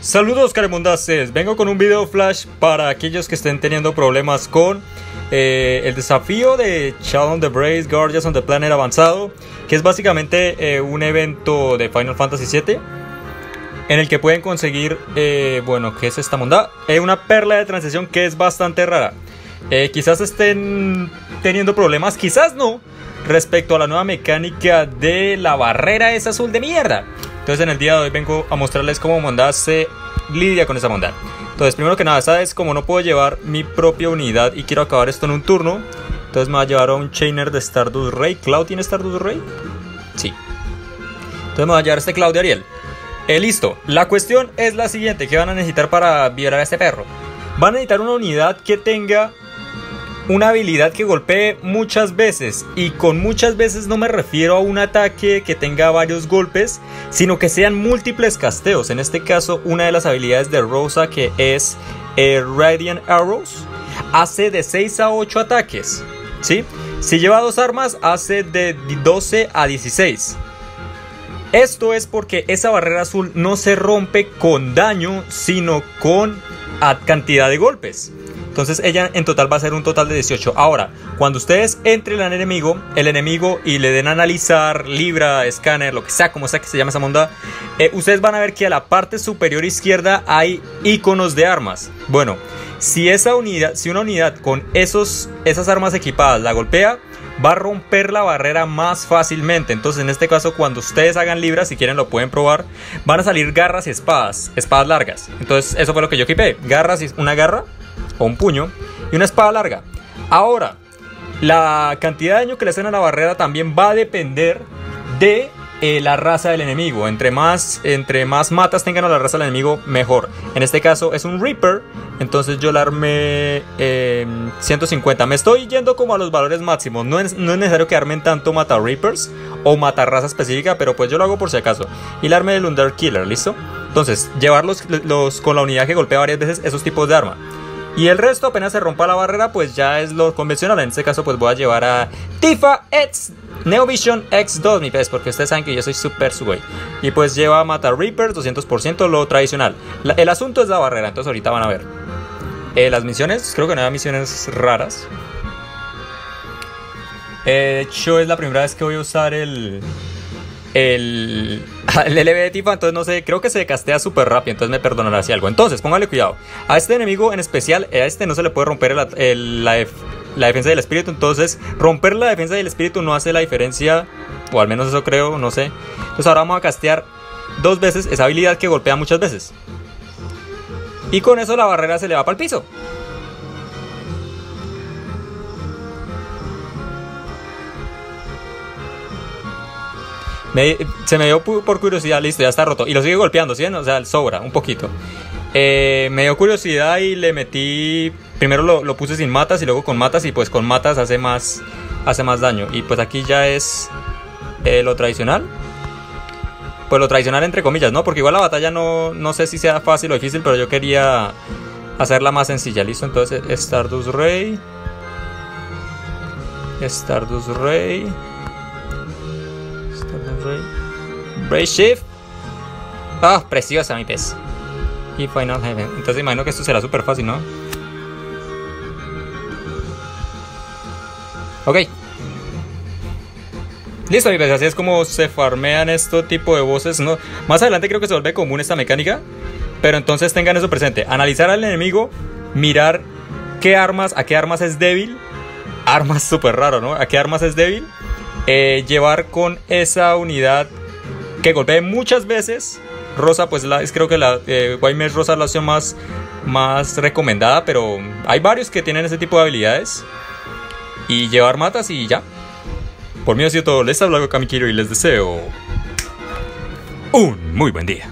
Saludos caremundaces, vengo con un video flash para aquellos que estén teniendo problemas con eh, el desafío de Shadow the Brace Guardians on the Planet avanzado, que es básicamente eh, un evento de Final Fantasy VII en el que pueden conseguir, eh, bueno, ¿qué es esta monda? una perla de transición que es bastante rara. quizás estén teniendo problemas, quizás no, respecto a la nueva mecánica de la barrera esa azul de mierda. Entonces en el día de hoy vengo a mostrarles cómo Mondad se lidia con esa bondad. Entonces primero que nada, sabes como no puedo llevar mi propia unidad y quiero acabar esto en un turno. Entonces me va a llevar a un Chainer de Stardust Ray. ¿Cloud tiene Stardust Ray? Sí. Entonces me va a llevar este Cloud de Ariel. Eh, listo. La cuestión es la siguiente. ¿Qué van a necesitar para violar a este perro? Van a necesitar una unidad que tenga una habilidad que golpee muchas veces y con muchas veces no me refiero a un ataque que tenga varios golpes, sino que sean múltiples casteos. En este caso, una de las habilidades de Rosa que es eh, Radiant Arrows hace de 6 a 8 ataques. ¿sí? Si lleva dos armas, hace de 12 a 16. Esto es porque esa barrera azul no se rompe con daño, sino con cantidad de golpes. Entonces ella en total va a ser un total de 18. Ahora, cuando ustedes entren al enemigo, el enemigo y le den a analizar, libra, escáner, lo que sea, como sea que se llama esa monda, eh, ustedes van a ver que a la parte superior izquierda hay iconos de armas. Bueno, si esa unidad, si una unidad con esos, esas armas equipadas la golpea, va a romper la barrera más fácilmente. Entonces, en este caso, cuando ustedes hagan libras, si quieren lo pueden probar, van a salir garras y espadas, espadas largas. Entonces, eso fue lo que yo equipé. Garras y una garra o un puño y una espada larga. Ahora, la cantidad de daño que le hacen a la barrera también va a depender de eh, la raza del enemigo. Entre más, entre más matas tengan a la raza del enemigo, mejor. En este caso es un Reaper, entonces yo la armé 150. Em, Me estoy yendo como a los valores máximos. No es, no es necesario que armen tanto mata Reapers o mata raza específica, pero pues yo lo hago por si acaso. Y la armé del Under Killer, ¿listo? Entonces, llevar los, con la unidad que golpea varias veces esos tipos de arma. Y el resto, apenas se rompa la barrera, pues ya es lo convencional. En este caso, pues voy a llevar a Tifa X Neovision X2, mi pez, porque ustedes saben que yo soy super güey. Y pues lleva a Mata Reaper, 200% lo tradicional. el asunto es la barrera, entonces ahorita van a ver. Eh, las misiones, creo que no hay misiones raras. De hecho, es la primera vez que voy a usar el, el, el LB de Tifa, entonces no sé, creo que se castea súper rápido, entonces me perdonará si algo. Entonces, póngale cuidado. A este enemigo en especial, a este no se le puede romper la, la defensa del espíritu, entonces romper la defensa del espíritu no hace la diferencia, o al menos eso creo, no sé. Entonces ahora vamos a castear dos veces esa habilidad que golpea muchas veces. Y con eso la barrera se le va para el piso. Se me dio por curiosidad, listo, ya está roto. Y lo sigue golpeando, ¿sí? O sea, sobra un poquito. Eh, me dio curiosidad y le metí. Primero lo, puse sin matas y luego con matas. Y pues con matas hace más, hace más daño. Y pues aquí ya es eh, lo tradicional. Pues lo tradicional entre comillas, ¿no? Porque igual la batalla no, no sé si sea fácil o difícil, pero yo quería hacerla más sencilla, ¿listo? Entonces, Stardust Ray. Stardust Ray. Brave Shift. Ah, preciosa mi pez. Y Final Heaven. Entonces imagino que esto será súper fácil, ¿no? Ok. Listo, mi pez. Así es como se farmean este tipo de voces. ¿no? Más adelante creo que se vuelve común esta mecánica. Pero entonces tengan eso presente. Analizar al enemigo. Mirar qué armas, a qué armas es débil. Armas súper raro, ¿no? A qué armas es débil. Eh, llevar con esa unidad que golpee muchas veces. Rosa, pues la, es creo que la eh, Rosa es la opción más, más recomendada, pero hay varios que tienen ese tipo de habilidades. Y llevar matas y ya. Por mí ha sido todo. Les hablo Kamikiro y les deseo un muy buen día.